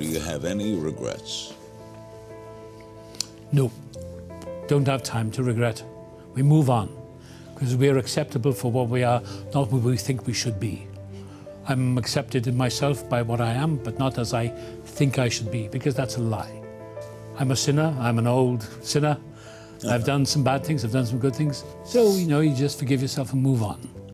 Do you have any regrets? No, don't have time to regret. We move on because we are acceptable for what we are, not what we think we should be. I'm accepted in myself by what I am, but not as I think I should be, because that's a lie. I'm a sinner, I'm an old sinner. I've done some bad things, I've done some good things. So, you know, you just forgive yourself and move on.